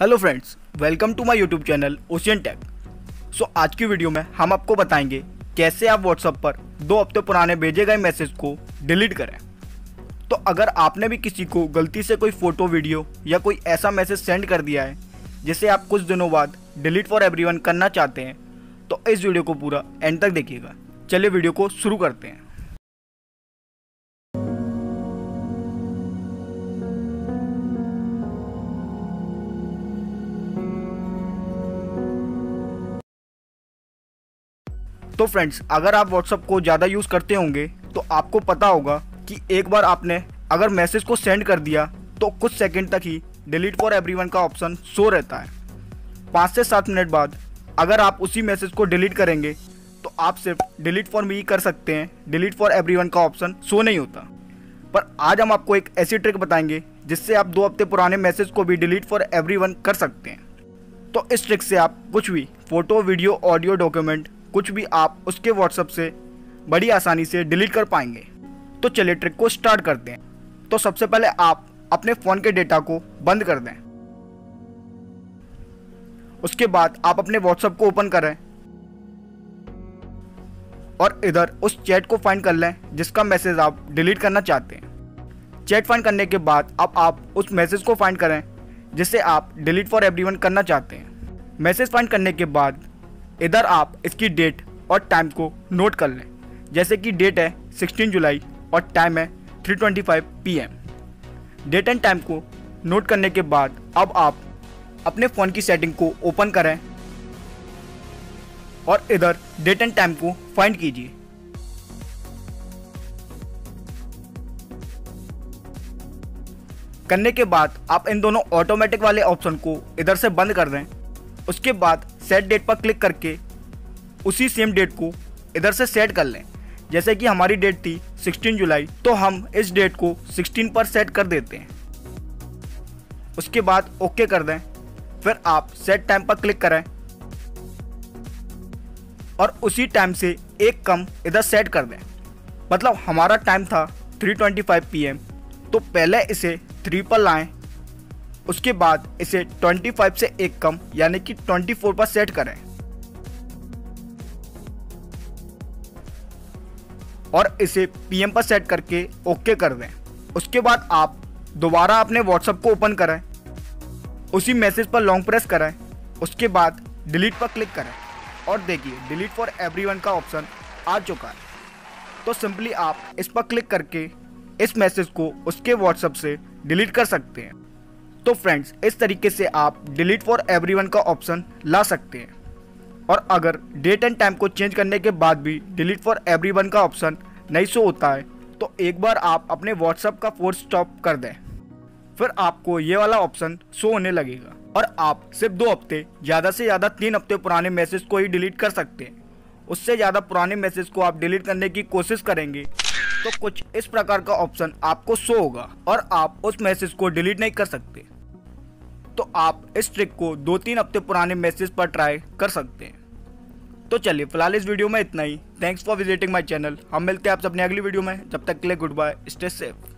Hello friends, welcome to my YouTube channel Ocean Tech. So, आज की video में हम आपको बताएँगे कैसे आप व्हाट्सएप पर दो हफ़्ते पुराने भेजे गए मैसेज को डिलीट करें। तो अगर आपने भी किसी को गलती से कोई फ़ोटो, वीडियो या कोई ऐसा मैसेज सेंड कर दिया है, जिसे आप कुछ दिनों बाद डिलीट फॉर एवरीवन करना चाहते हैं तो इस वीडियो को पूरा एंड तक देखिएगा। चलिए वीडियो को शुरू करते हैं। तो फ्रेंड्स अगर आप व्हाट्सअप को ज़्यादा यूज़ करते होंगे तो आपको पता होगा कि एक बार आपने अगर मैसेज को सेंड कर दिया तो कुछ सेकंड तक ही डिलीट फॉर एवरीवन का ऑप्शन शो रहता है। पाँच से सात मिनट बाद अगर आप उसी मैसेज को डिलीट करेंगे तो आप सिर्फ़ डिलीट फॉर मी कर सकते हैं। डिलीट फॉर एवरीवन का ऑप्शन शो नहीं होता। पर आज हम आपको एक ऐसी ट्रिक बताएँगे, जिससे आप दो हफ़्ते पुराने मैसेज को भी डिलीट फॉर एवरीवन कर सकते हैं। तो इस ट्रिक से आप कुछ भी फ़ोटो वीडियो ऑडियो डॉक्यूमेंट कुछ भी आप उसके व्हाट्सएप से बड़ी आसानी से डिलीट कर पाएँगे। तो चलिए ट्रिक को स्टार्ट करते हैं। तो सबसे पहले आप अपने फ़ोन के डेटा को बंद कर दें। उसके बाद आप अपने व्हाट्सएप को ओपन करें। और इधर उस चैट को फाइंड कर लें, जिसका मैसेज आप डिलीट करना चाहते हैं। चैट फाइंड करने के बाद अब आप उस मैसेज को फाइंड करें, जिसे आप डिलीट फॉर एवरीवन करना चाहते हैं। मैसेज फाइंड करने के बाद इधर आप इसकी डेट और टाइम को नोट कर लें। जैसे कि डेट है 16 जुलाई और टाइम है 3:25 पीएम डेट एंड टाइम को नोट करने के बाद अब आप अपने फ़ोन की सेटिंग को ओपन करें और इधर डेट एंड टाइम को फाइंड कीजिए। करने के बाद आप इन दोनों ऑटोमेटिक वाले ऑप्शन को इधर से बंद कर दें। उसके बाद सेट डेट पर क्लिक करके उसी सेम डेट को इधर से सेट कर लें। जैसे कि हमारी डेट थी 16 जुलाई तो हम इस डेट को 16 पर सेट कर देते हैं। उसके बाद ओके कर दें, फिर आप सेट टाइम पर क्लिक करें और उसी टाइम से एक कम इधर सेट कर दें। मतलब हमारा टाइम था 3:25 पीएम तो पहले इसे 3 पर लाएँ। उसके बाद इसे 25 से एक कम, यानी कि 24 पर सेट करें। और इसे पीएम पर सेट करके ओके कर दें। उसके बाद आप दोबारा अपने व्हाट्सएप को ओपन करें। उसी मैसेज पर लॉन्ग प्रेस करें। उसके बाद डिलीट पर क्लिक करें। और देखिए डिलीट फॉर एवरीवन का ऑप्शन आ चुका है। तो सिंपली आप इस पर क्लिक करके इस मैसेज को उसके व्हाट्सएप से डिलीट कर सकते हैं। तो फ्रेंड्स इस तरीके से आप डिलीट फॉर एवरीवन का ऑप्शन ला सकते हैं। और अगर डेट एंड टाइम को चेंज करने के बाद भी डिलीट फॉर एवरीवन का ऑप्शन नहीं शो होता है तो एक बार आप अपने व्हाट्सएप का फोर्स स्टॉप कर दें। फिर आपको ये वाला ऑप्शन शो होने लगेगा। और आप सिर्फ़ दो हफ़्ते, ज़्यादा से ज़्यादा तीन हफ़्ते पुराने मैसेज को ही डिलीट कर सकते हैं। उससे ज़्यादा पुराने मैसेज को आप डिलीट करने की कोशिश करेंगे तो कुछ इस प्रकार का ऑप्शन आपको शो होगा और आप उस मैसेज को डिलीट नहीं कर सकते। तो आप इस ट्रिक को दो तीन हफ़्ते पुराने मैसेज पर ट्राई कर सकते हैं। तो चलिए, फ़िलहाल इस वीडियो में इतना ही। Thanks for visiting my channel हम मिलते हैं आप सबने अगली वीडियो में। जब तक के लिए गुड बाय स्टे सेफ़